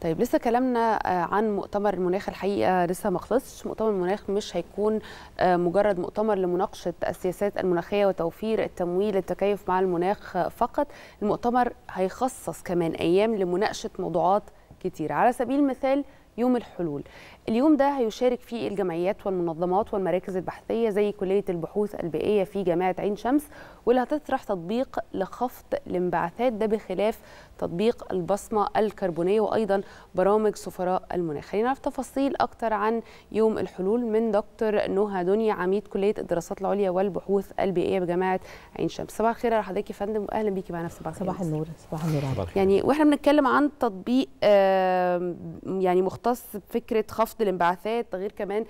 طيب لسه كلامنا عن مؤتمر المناخ الحقيقة لسه ما خلصش. مؤتمر المناخ مش هيكون مجرد مؤتمر لمناقشة السياسات المناخية وتوفير التمويل للتكيف مع المناخ فقط. المؤتمر هيخصص كمان أيام لمناقشة موضوعات كتير على سبيل المثال يوم الحلول. اليوم ده هيشارك فيه الجمعيات والمنظمات والمراكز البحثية زي كلية البحوث البيئية في جامعة عين شمس واللي هتطرح تطبيق لخفض الانبعاثات ده بخلاف تطبيق البصمة الكربونية وأيضا برامج سفراء المناخ. خلينا نعرف تفاصيل أكتر عن يوم الحلول من دكتور نهى دنيا عميد كلية الدراسات العليا والبحوث البيئية بجامعة عين شمس. صباح الخير على حضرتك يا فندم وأهلا بيكي معانا في صباح الخير. صباح النور صباح النور. يعني وإحنا بنتكلم عن تطبيق يعني مختص بفكرة خفض الانبعاثات غير كمان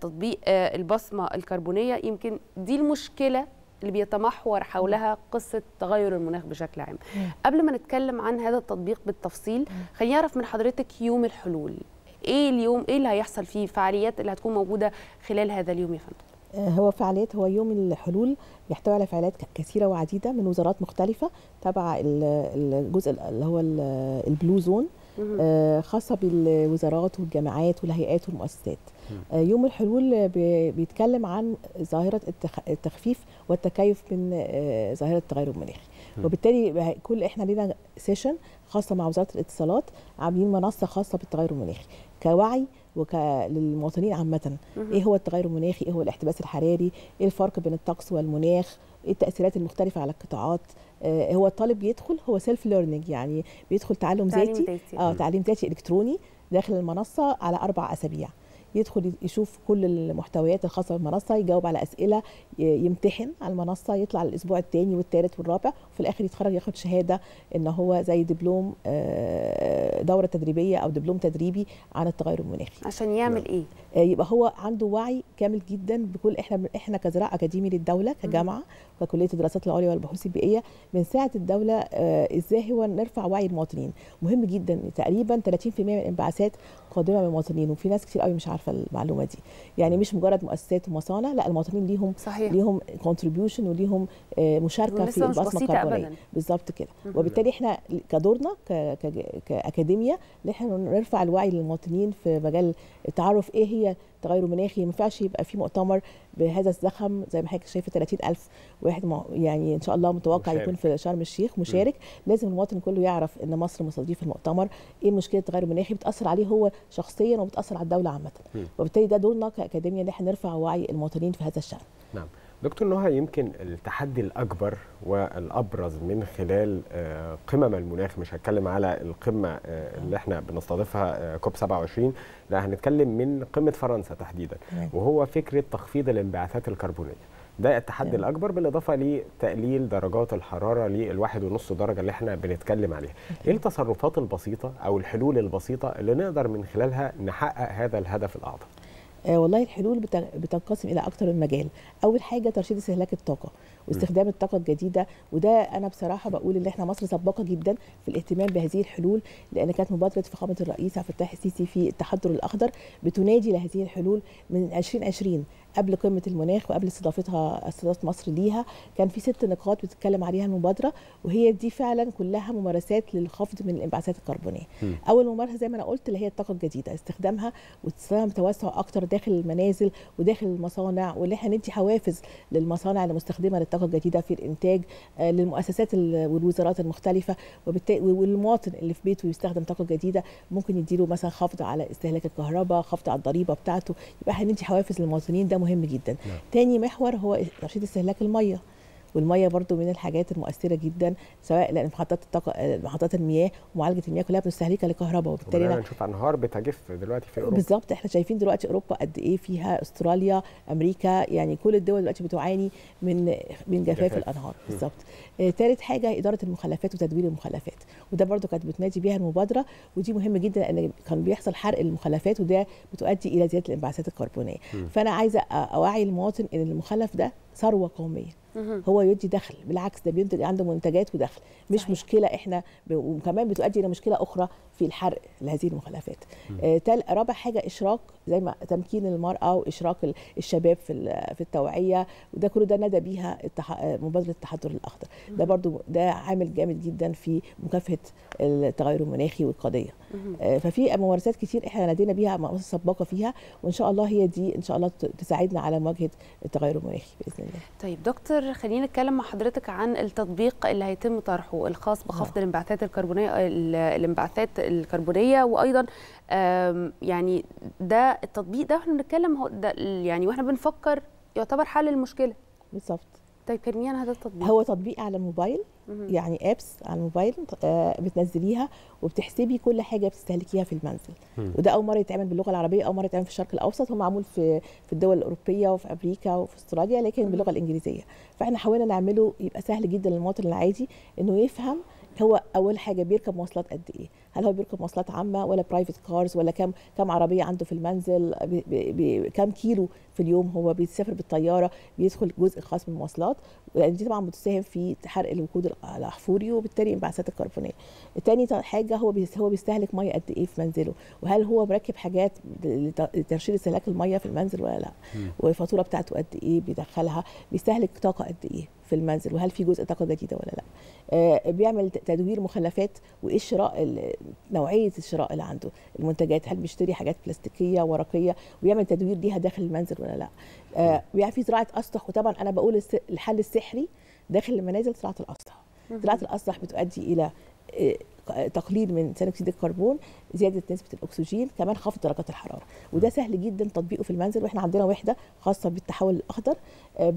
تطبيق البصمة الكربونية. يمكن دي المشكلة اللي بيتمحور حولها قصة تغير المناخ بشكل عام. قبل ما نتكلم عن هذا التطبيق بالتفصيل خلينا نعرف من حضرتك يوم الحلول. إيه اليوم؟ إيه اللي هيحصل فيه؟ فعاليات اللي هتكون موجودة خلال هذا اليوم يا فندم؟ هو فعاليات هو يوم الحلول يحتوي على فعاليات كثيرة وعديدة من وزارات مختلفة تبع الجزء اللي هو البلو زون. خاصة بالوزارات والجامعات والهيئات والمؤسسات. يوم الحلول بيتكلم عن ظاهرة التخفيف والتكيف من ظاهرة التغير المناخي. وبالتالي كل إحنا لينا session خاصة مع وزارة الاتصالات عاملين منصة خاصة بالتغير المناخي. كوعي وللمواطنين عامة. إيه هو التغير المناخي؟ إيه هو الاحتباس الحراري؟ إيه الفرق بين الطقس والمناخ؟ التأثيرات المختلفة على القطاعات؟ آه هو الطالب بيدخل هو self learning يعني بيدخل تعلم ذاتي آه تعليم ذاتي إلكتروني داخل المنصة على أربع أسابيع. يدخل يشوف كل المحتويات الخاصة بالمنصة يجاوب على أسئلة يمتحن على المنصة يطلع الأسبوع الثاني والثالث والرابع وفي الآخر يتخرج ياخد شهادة إن هو زي دبلوم دورة تدريبية أو دبلوم تدريبي عن التغير المناخي. عشان يعمل إيه؟ يبقى هو عنده وعي كامل جدا بكل إحنا إحنا كزراعة أكاديمي للدولة كجامعة وككليه الدراسات العليا والبحوث البيئية بنساعد الدولة إزاي هو نرفع وعي المواطنين. مهم جدا تقريبا 30% من الانبعاثات قادمة من المواطنين وفي ناس كتير قوي مش عارفة المعلومة دي. يعني مش مجرد مؤسسات ومصانع لا المواطنين ليهم صحيح. ليهم contribution وليهم مشاركة في البصمه الكربونيه بالظبط كده. وبالتالي إحنا كدورنا كاكاديميا إن إحنا نرفع الوعي للمواطنين في مجال التعرف إيه هي التغير المناخي ما ينفعش يبقى في مؤتمر بهذا الزخم زي ما حضرتك شايفة 30000 واحد يعني إن شاء الله متوقع مشارك. يكون في شرم الشيخ مشارك. م. لازم المواطن كله يعرف إن مصر مستضيف المؤتمر إيه مشكلة التغير المناخي بتأثر عليه هو شخصيا وبتأثر على الدولة عامة. وبالتالي ده دورنا كاكاديميا إن إحنا نرفع وعي المواطنين في هذا الشأن. نعم. دكتور نهى يمكن التحدي الأكبر والأبرز من خلال قمم المناخ مش هتكلم على القمة اللي إحنا بنستضيفها كوب 27 لا هنتكلم من قمة فرنسا تحديدا وهو فكرة تخفيض الانبعاثات الكربونية. ده التحدي الأكبر بالإضافة لتقليل درجات الحرارة للواحد ونص درجة اللي إحنا بنتكلم عليها. إيه التصرفات البسيطة أو الحلول البسيطة اللي نقدر من خلالها نحقق هذا الهدف الأعظم؟ آه والله الحلول بتنقسم إلى أكثر من مجال. أول حاجة ترشيد استهلاك الطاقة واستخدام الطاقة الجديدة وده أنا بصراحة بقول إن إحنا مصر سباقة جدا في الاهتمام بهذه الحلول لأن كانت مبادرة فخامة الرئيس عبد الفتاح السيسي في التحضر الأخضر بتنادي لهذه الحلول من 2020 قبل قمة المناخ وقبل استضافتها استضافة مصر ليها. كان في ست نقاط بتتكلم عليها المبادرة وهي دي فعلا كلها ممارسات للخفض من الانبعاثات الكربونية. م. أول ممارسة زي ما أنا قلت اللي هي الطاقة الجديدة استخدامها واستخدامها بتوسع أكتر داخل المنازل وداخل المصانع واللي إحنا ندي حوافز للمصانع المستخدمة للطاقة الجديدة في الإنتاج آه للمؤسسات والوزارات المختلفة وبالتالي والمواطن اللي في بيته يستخدم طاقة جديدة ممكن يديله مثلا خفض على استهلاك الكهرباء خفض على الضريبة بتاعته يبقى إحنا ندي حوافز للمواطنين ده مهم جدا نعم. تاني محور هو ترشيد استهلاك المية والمية برضو من الحاجات المؤثرة جدا سواء لأن محطات الطاقة محطات المياه ومعالجه المياه كلها مستهلكة لكهرباء وبالتالي نشوف انهار بتجف دلوقتي في أوروبا. بالظبط إحنا شايفين دلوقتي أوروبا قد إيه فيها أستراليا أمريكا يعني كل الدول دلوقتي بتعاني من من جفاف جفاف. الأنهار. بالظبط. آه ثالث حاجة إدارة المخلفات وتدوير المخلفات. وده برضو كانت بتنادي بيها المبادرة ودي مهمة جدا لأن كان بيحصل حرق المخلفات وده بتؤدي إلى زيادة الانبعاثات الكربونية. م. فأنا عايزة أوعي المواطن إن المخلف ده ثروة قومية. هو يدي دخل. بالعكس ده بينتج عنده منتجات ودخل. مش صحيح. مشكلة إحنا ب... وكمان بتؤدي إلى مشكلة أخرى في الحرق لهذه المخلفات. آه تل... رابع حاجة إشراك زي ما تمكين المرأة وإشراك ال- الشباب في ال- في التوعية وده كله ده ندى بيها التح... مبادرة التحضر الأخضر. ده برضو ده عامل جامد جدا في مكافحة التغير المناخي والقضية. آه، ففي ممارسات كتير إحنا نادينا بيها مؤسسة سباقة فيها وإن شاء الله هي دي إن شاء الله تساعدنا على مواجهة التغير المناخي بإذن الله. طيب دكتور خلينا نتكلم مع حضرتك عن التطبيق اللي هيتم طرحه الخاص بخفض الانبعاثات الكربونية ال- الانبعاثات الكربونية وأيضا يعني ده التطبيق ده إحنا بنتكلم هو ده يعني وإحنا بنفكر يعتبر حل المشكلة. بالظبط. طيب كلميني عن هذا التطبيق. هو تطبيق على الموبايل. يعني ابس على الموبايل آه، بتنزليها وبتحسبي كل حاجة بتستهلكيها في المنزل. وده أول مرة يتعمل باللغة العربية أول مرة يتعمل في الشرق الأوسط هو معمول في في الدول الأوروبية وفي أمريكا وفي أستراليا لكن باللغة الإنجليزية. فإحنا حاولنا نعمله يبقى سهل جدا للمواطن العادي إنه يفهم هو أول حاجة بيركب مواصلات قد إيه؟ هل هو بيركب مواصلات عامة ولا private cars ولا كم كم عربية عنده في المنزل؟ بي بي بي كم كيلو في اليوم هو بيسافر بالطيارة؟ بيدخل جزء خاص من المواصلات لأن دي طبعا بتساهم في حرق الوقود الاحفوري وبالتالي انبعاثات الكربونيه تاني حاجة هو هو بيستهلك مية قد إيه في منزله؟ وهل هو مركب حاجات لت- لترشيد استهلاك المية في المنزل ولا لأ؟ والفاتورة بتاعته قد إيه؟ بيدخلها؟ بيستهلك طاقة قد إيه؟ في المنزل وهل في جزء طاقة جديدة ولا لأ؟ آه بيعمل تدوير مخلفات وايه الشراء ال- نوعية الشراء اللي عنده. المنتجات هل بيشتري حاجات بلاستيكية ورقية؟ ويعمل تدوير ليها داخل المنزل ولا لأ؟ آه بيعمل في زراعة أسطح وطبعا أنا بقول الحل السحري داخل المنازل زراعة الأسطح. زراعة الأسطح بتؤدي إلى آه، تقليل من ثاني أكسيد الكربون زيادة نسبة الأكسجين كمان خفض درجات الحرارة. وده سهل جدا تطبيقه في المنزل وإحنا عندنا وحدة خاصة بالتحول الأخضر. آه،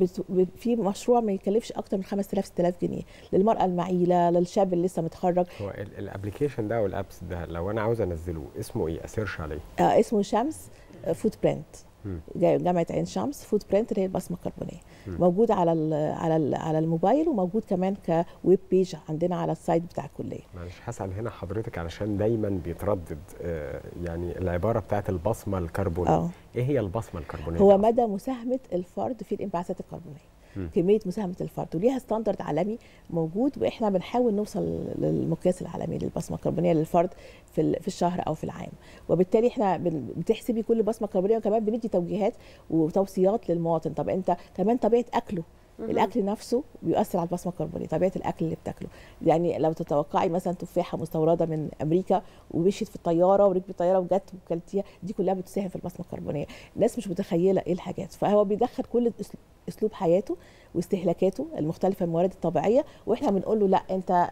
في مشروع ما يكلفش أكتر من 5000 6000 جنيه للمرأة المعيلة للشاب اللي لسه متخرج. هو ال- ال application ده وال apps ده لو أنا عاوز أنزله اسمه إيه؟ أ search عليه. آه اسمه شمس footprint مم. جاي جامعة عين شمس footprint اللي هي البصمة الكربونية. موجود على ال على ال على الموبايل وموجود كمان ك web page عندنا على ال site بتاع الكلية. معلش هسأل هنا حضرتك علشان دايما بيتردد آه، يعني العبارة بتاعت البصمة الكربونية. آه. إيه هي البصمة الكربونية؟ هو مدى مساهمة الفرد في الانبعاثات الكربونية. كمية مساهمة الفرد وليها standard عالمي موجود وإحنا بنحاول نوصل للمقياس العالمي للبصمة الكربونيه للفرد في في الشهر أو في العام. وبالتالي إحنا بتحسبي كل بصمة كربونيه وكمان بندي توجيهات وتوصيات للمواطن. طب أنت كمان طبيعة أكله الأكل نفسه بيؤثر على البصمة الكربونية طبيعة الأكل اللي بتاكله. يعني لو تتوقعي مثلا تفاحة مستوردة من أمريكا ومشيت في الطيارة وركبت الطيارة وجت وكلتيها دي كلها بتساهم في البصمة الكربونية. الناس مش متخيلة إيه الحاجات. فهو بيدخل كل أسلوب حياته واستهلاكاته المختلفة الموارد الطبيعية وإحنا بنقول له لأ أنت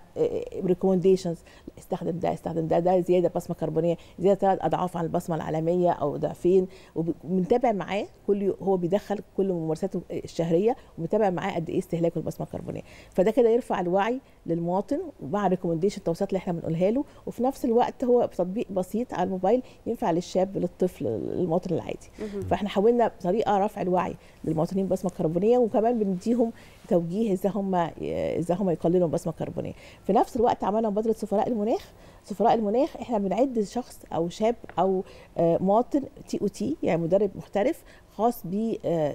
ريكومنديشنز استخدم ده استخدم ده ده زيادة بصمة كربونية زيادة ثلاث أضعاف عن البصمة العالمية أو ضعفين. وبنتابع معاه كل هو بيدخل كل ممارساته الشهرية ومتابع معاه قد إيه استهلاكه البصمة الكربونية. فده كده يرفع الوعي للمواطن ومع recommendation التوصيات اللي إحنا بنقولها له. وفي نفس الوقت هو تطبيق بسيط على الموبايل ينفع للشاب للطفل للمواطن العادي. فإحنا حاولنا بطريقة رفع الوعي للمواطنين بالبصمه الكربونيه وكمان بنديهم توجيه إزاي هم إزاي هم يقللوا البصمه الكربونيه في نفس الوقت عملنا مبادرة سفراء المناخ. سفراء المناخ إحنا بنعد شخص أو شاب أو آه، مواطن TOT يعني مدرب محترف خاص ب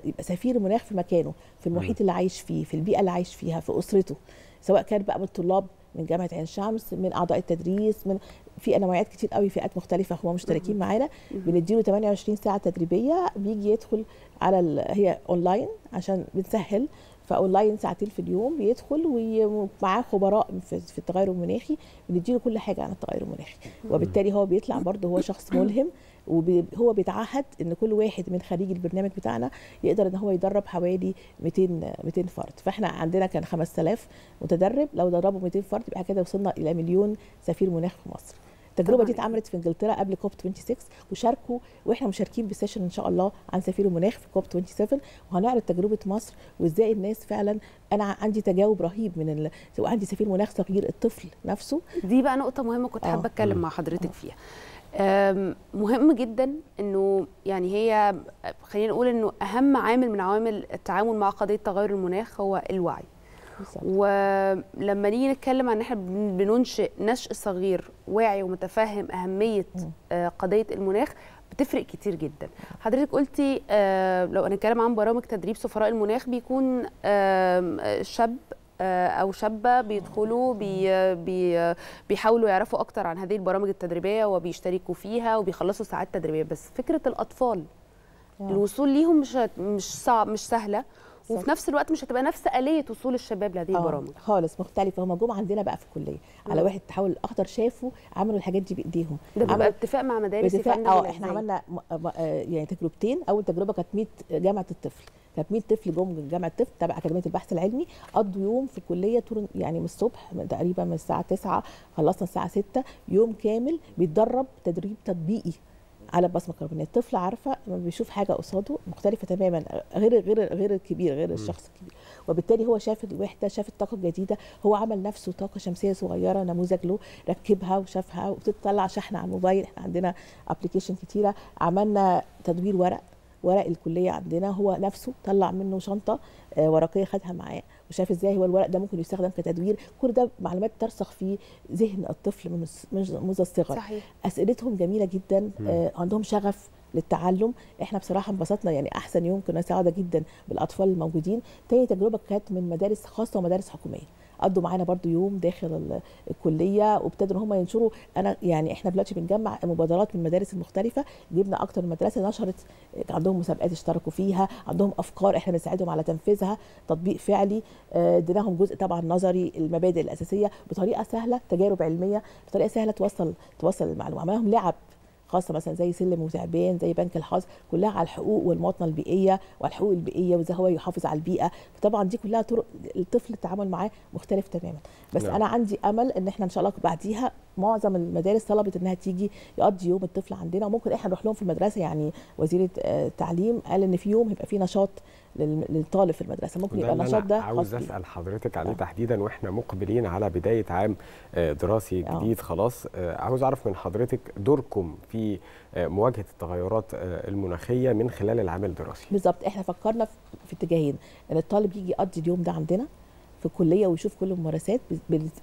يبقى سفير المناخ في مكانه في المحيط اللي عايش فيه في البيئة اللي عايش فيها في أسرته سواء كان بقى من الطلاب من جامعة عين شمس من أعضاء التدريس من في نوعيات كتير قوي فئات مختلفة هم مشتركين معانا بنديله 28 ساعة تدريبية بيجي يدخل على ال... هي اونلاين عشان بنسهل فاونلاين ساعتين في اليوم بيدخل ومعاه خبراء في في التغير المناخي بنديله كل حاجة عن التغير المناخي وبالتالي هو بيطلع برضه هو شخص ملهم وهو بيتعهد إن كل واحد من خريج البرنامج بتاعنا يقدر إن هو يدرب حوالي 200 200 فرد. فإحنا عندنا كان 5000 متدرب لو دربوا 200 فرد يبقى كده وصلنا إلى مليون سفير مناخ في مصر. التجربة دي اتعملت في إنجلترا قبل COP 26 وشاركوا وإحنا مشاركين ب session إن شاء الله عن سفير المناخ في COP 27 وهنعرض تجربة مصر وإزاي الناس فعلا أنا عندي تجاوب رهيب من ال... عندي سفير مناخ صغير الطفل نفسه. دي بقى نقطة مهمة كنت آه. حابه أتكلم مع حضرتك فيها. أم، مهم جدا إنه يعني هي خلينا نقول إنه أهم عامل من عوامل التعامل مع قضية تغير المناخ هو الوعي. ولما نيجي نتكلم عن إن إحنا بن- بننشئ نشء صغير واعي ومتفهم أهمية آه، قضية المناخ بتفرق كتير جدا. حضرتك قلتي آه لو هنتكلم عن برامج تدريب سفراء المناخ بيكون شاب أو شابة بيدخلوا بي بي بيحاولوا يعرفوا أكتر عن هذه البرامج التدريبية وبيشتركوا فيها وبيخلصوا ساعات تدريبية. بس فكرة الأطفال الوصول ليهم مش مش صعب مش سهلة. وفي نفس الوقت مش هتبقى نفس آلية وصول الشباب لهذه البرامج. خالص مختلفة. هم جم عندنا بقى في الكلية. على واحد التحول الأخضر شافوا عملوا الحاجات دي بإيديهم. ده بيبقى اتفاق مع مدارس اتفاق. آه إحنا عملنا يعني تجربتين. أول تجربة كانت 100 جامعة الطفل. كانت 100 طفل جم من جامعة الطفل تبع أكاديمية البحث العلمي قضوا يوم في الكلية طول يعني من الصبح تقريبا من الساعة 9 خلصنا الساعة 6 يوم كامل بيتدرب تدريب تطبيقي على البصمه الكربونيه الطفل عارفة لما بيشوف حاجة قصاده مختلفة تماما غير غير غير الكبير غير الشخص الكبير. وبالتالي هو شاف الوحدة شاف الطاقة الجديدة هو عمل نفسه طاقة شمسية صغيرة نموذج له ركبها وشافها وبتطلع شحن على الموبايل. إحنا عندنا ابلكيشن كتيرة عملنا تدوير ورق. ورق الكلية عندنا هو نفسه طلع منه شنطة ورقية خدها معاه. وشاف إزاي هو الورق ده ممكن يستخدم كتدوير؟ كل ده معلومات ترسخ في ذهن الطفل من منذ الصغر. صحيح. أسئلتهم جميلة جدا آه عندهم شغف للتعلم. إحنا بصراحة انبسطنا يعني أحسن يوم كنا سعادة جدا بالأطفال الموجودين. تاني تجربة كانت من مدارس خاصة ومدارس حكومية. قضوا معانا برضو يوم داخل الكلية وابتدوا إن هم ينشروا. أنا يعني إحنا دلوقتي بنجمع مبادرات من المدارس المختلفة جبنا أكتر من مدرسة نشرت عندهم مسابقات اشتركوا فيها عندهم أفكار إحنا بنساعدهم على تنفيذها تطبيق فعلي اديناهم جزء طبعا نظري المبادئ الأساسية بطريقة سهلة تجارب علمية بطريقة سهلة توصل توصل المعلومة. عملهم لعب. خاصة مثلا زي سلم وتعبان زي بنك الحظ كلها على الحقوق والمواطنة البيئية والحقوق البيئية وإزاي هو يحافظ على البيئة فطبعا دي كلها طرق الطفل التعامل معاه مختلف تماما بس نعم. أنا عندي أمل إن إحنا إن شاء الله بعديها معظم المدارس طلبت إنها تيجي يقضي يوم الطفل عندنا وممكن إحنا نروح لهم في المدرسة. يعني وزيرة التعليم قال إن في يوم هيبقى في نشاط للطالب في المدرسة. ممكن يبقى النشاط ده عاوز أسأل حضرتك عليه تحديدا وإحنا مقبلين على بداية عام دراسي جديد. خلاص. عاوز أعرف من حضرتك دوركم في مواجهة التغيرات المناخية من خلال العام الدراسي. بالظبط. إحنا فكرنا في اتجاهين إن الطالب يجي يقضي اليوم ده عندنا في الكليه ويشوف كل الممارسات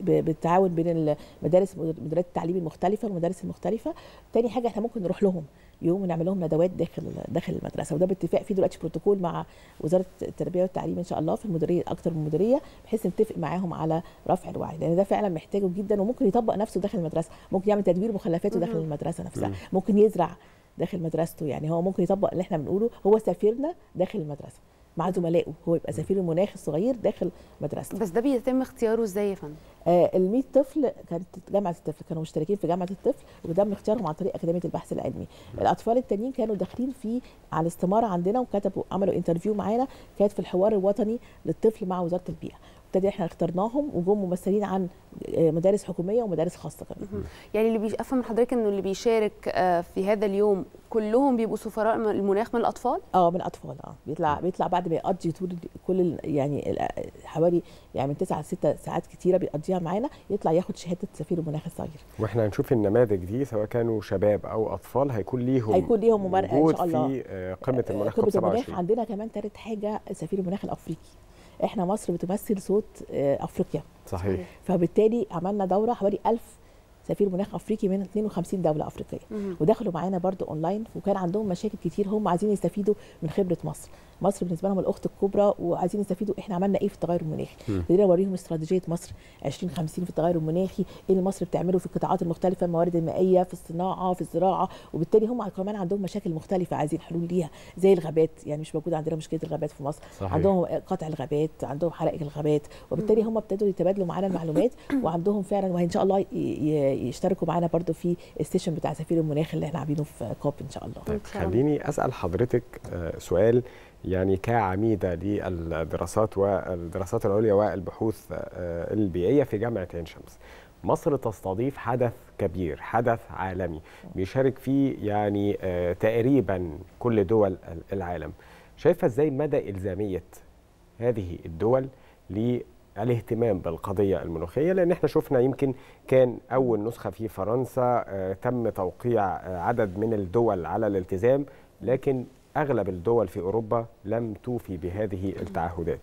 بالتعاون بين المدارس مديريات التعليم المختلفة والمدارس المختلفة. تاني حاجة إحنا ممكن نروح لهم يوم ونعمل لهم ندوات داخل داخل المدرسة. وده باتفاق في دلوقتي بروتوكول مع وزارة التربية والتعليم إن شاء الله في المديريه أكتر من مديرية بحيث نتفق معاهم على رفع الوعي. لأن ده فعلا محتاجه جدا وممكن يطبق نفسه داخل المدرسة. ممكن يعمل تدوير مخلفاته داخل المدرسة نفسها. ممكن يزرع داخل مدرسته. يعني هو ممكن يطبق اللي إحنا بنقوله. هو سفيرنا داخل المدرسة. مع زملائه هو يبقى سفير المناخ الصغير داخل مدرسته. بس ده بيتم اختياره إزاي يا فندم؟ آه ال 100 طفل كانت جامعة الطفل كانوا مشتركين في جامعة الطفل من اختيارهم عن طريق أكاديمية البحث العلمي. الأطفال التانيين كانوا داخلين في على استماره عندنا وكتبوا عملوا انترفيو معانا كانت في الحوار الوطني للطفل مع وزارة البيئة. ابتدي إحنا اخترناهم وجم ممثلين عن مدارس حكومية ومدارس خاصة كمان. يعني اللي أفهم من حضرتك إنه اللي بيشارك في هذا اليوم كلهم بيبقوا سفراء المناخ من الأطفال؟ آه من الأطفال آه. بيطلع بيطلع بعد ما يقضي طول كل يعني حوالي يعني من 9 ل 6 ساعات كتيرة بيقضيها معانا يطلع ياخد شهادة سفير المناخ الصغير. وإحنا هنشوف النماذج دي سواء كانوا شباب أو أطفال هيكون ليهم هيكون ليهم ممارسة إن شاء الله. في قمة المناخ قمة المناخ. عندنا كمان ثالث حاجة سفير المناخ الأفريقي. إحنا مصر بتمثل صوت أفريقيا. صحيح. فبالتالي عملنا دورة حوالي 1000 سفير مناخ أفريقي من 52 دولة أفريقية. ودخلوا معانا برضو اونلاين وكان عندهم مشاكل كتير هم عايزين يستفيدوا من خبرة مصر. مصر بالنسبة لهم الأخت الكبرى وعايزين يستفيدوا إحنا عملنا إيه في التغير المناخي؟ بدينا نوريهم استراتيجية مصر 2050 في التغير المناخي إيه اللي مصر بتعمله في القطاعات المختلفة الموارد المائية في الصناعة في الزراعة وبالتالي هم كمان عندهم مشاكل مختلفة عايزين حلول ليها زي الغابات يعني مش موجود عندنا مشكلة الغابات في مصر. صحيح. عندهم قطع الغابات عندهم حرائق الغابات وبالتالي هم ابتدوا يتبادلوا معانا المعلومات وعندهم فعلا وإن شاء الله يشتركوا معانا برضو في ال session بتاع سفير المناخ اللي إحنا عاملينه في COP إن شاء الله. طيب خليني أسأل حضرتك سؤال يعني كعميدة للدراسات والدراسات العليا والبحوث البيئية في جامعة عين شمس. مصر تستضيف حدث كبير حدث عالمي بيشارك فيه يعني تقريبا كل دول العالم. شايفة إزاي مدى إلزامية هذه الدول للاهتمام بالقضية المناخية لأن إحنا شفنا يمكن كان أول نسخة في فرنسا تم توقيع عدد من الدول على الالتزام لكن أغلب الدول في أوروبا لم توفي بهذه التعهدات.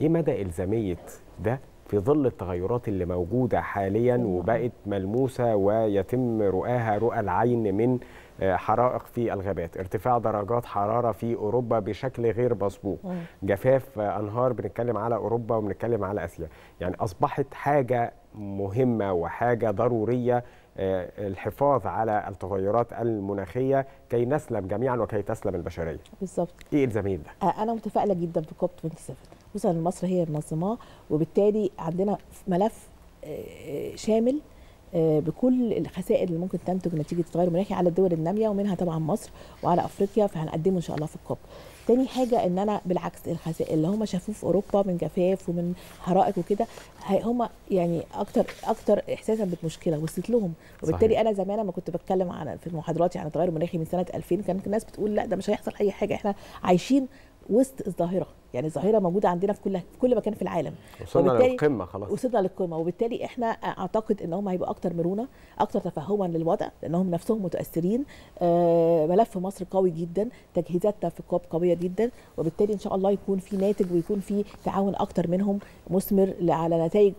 إيه مدى إلزامية ده في ظل التغيرات اللي موجودة حاليا. وبقت ملموسة ويتم رؤاها رؤى العين من آه، حرائق في الغابات ارتفاع درجات حرارة في أوروبا بشكل غير مسبوق. جفاف آه، أنهار بنتكلم على أوروبا وبنتكلم على آسيا يعني أصبحت حاجة مهمة وحاجة ضرورية آه، الحفاظ على التغيرات المناخية كي نسلم جميعا وكي تسلم البشرية. بالظبط. إيه الزميل ده؟ آه، أنا متفائلة جدا في كوب 27 خصوصا ان مصر هي منظماه وبالتالي عندنا ملف آه، شامل آه، بكل الخسائر اللي ممكن تنتج نتيجة التغير المناخي على الدول النامية ومنها طبعا مصر وعلى أفريقيا فهنقدمه إن شاء الله في الكوب. تاني حاجة إن أنا بالعكس الخسائر اللي هم شافوه في أوروبا من جفاف ومن حرائق وكده هم يعني أكتر أكتر احساسا بالمشكلة وصلت لهم. وبالتالي صحيح. أنا زمان لما كنت بتكلم عن في محاضراتي عن التغير المناخي من سنة 2000 كان الناس بتقول لا ده مش هيحصل أي حاجة. إحنا عايشين وسط الظاهرة. يعني الظاهره موجودة عندنا في كل في كل مكان في العالم. وصلنا للقمة خلاص. وصلنا للقمة. وبالتالي إحنا أعتقد إن هم هيبقوا أكتر مرونة أكتر تفهما للوضع لأنهم نفسهم متأثرين. آه، ملف مصر قوي جدا تجهيزاتنا في الكوب قوية جدا. وبالتالي إن شاء الله يكون في ناتج ويكون في تعاون أكتر منهم مثمر على نتائج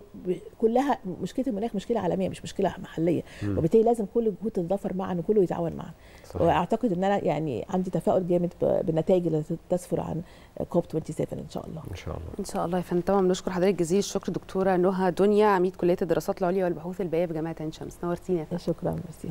كلها مشكلة المناخ مشكلة عالمية مش مشكلة محلية. وبالتالي لازم كل الجهود تتضافر معا وكله يتعاون معا. صحيح. وأعتقد إن أنا يعني عندي تفاؤل جامد بالنتائج اللي تسفر عن كوب 27 إن شاء الله. إن شاء الله. إن شاء الله يا فندم. طبعا بنشكر حضرتك جزيل الشكر دكتورة نهى دنيا عميد كلية الدراسات العليا والبحوث البيئية بجامعة عين شمس. نورتينا. شكرا. ميرسي